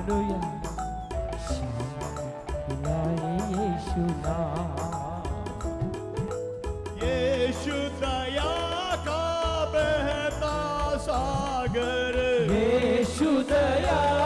Hallelujah का बहता सागर यीशु दया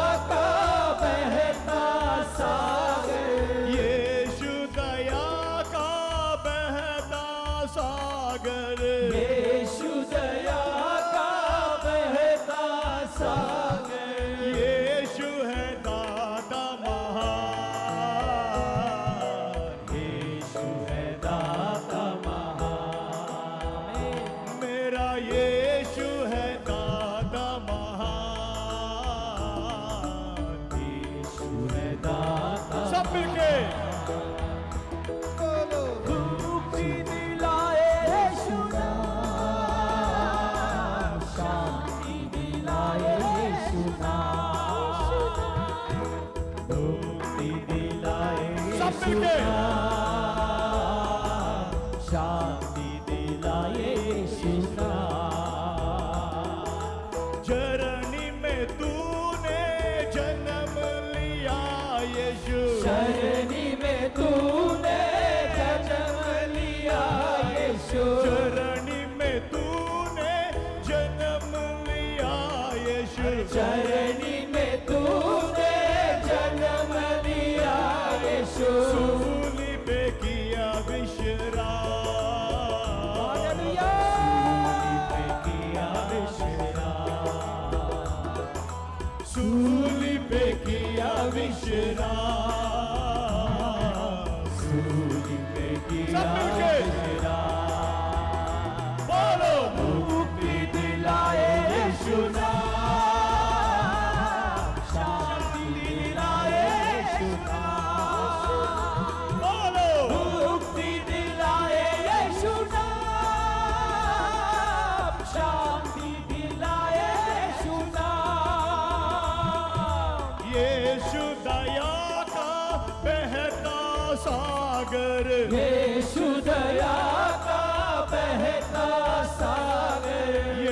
journey में तूने जन्म लिया यीशु। should I? यीशु दया का बहता सागर। यीशु दया का बहता सागर।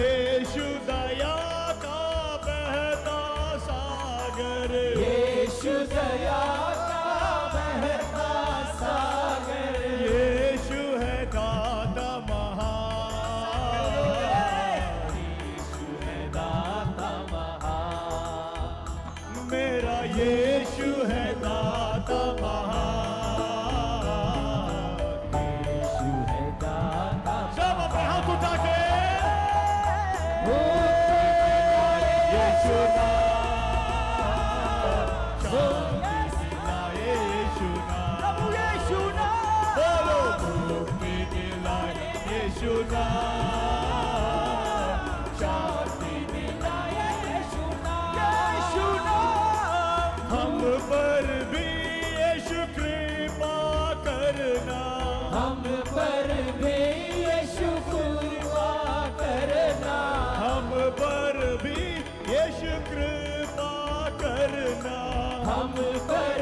yeah. पर भी ये कृपा करना। हम पर भी ये शुक्र करना। हम पर भी ये कृपा करना। हम पर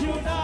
you know.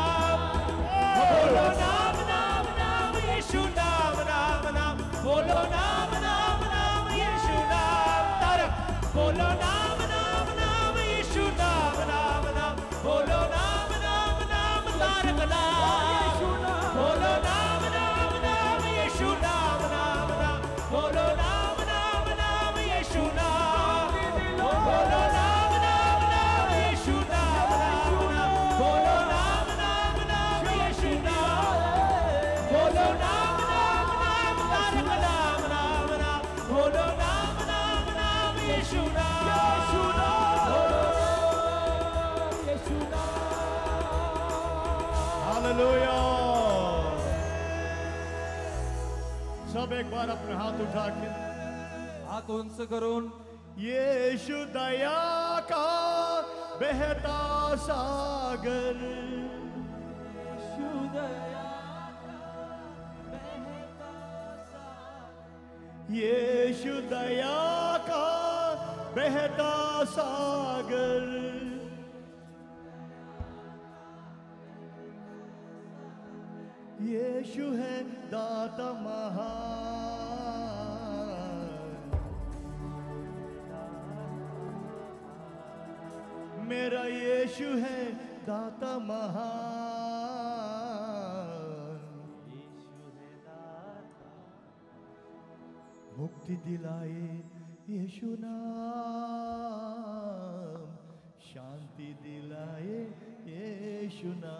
सब एक बार अपने हाथ उठा के। हात उंच करून। ये दया का बहता सागर। दया बहता यीशु दया का बहता सागर। यीशु है दाता महान। मेरा यीशु है दाता महान। मुक्ति दिलाए यीशु नाम। शांति दिलाए यीशु नाम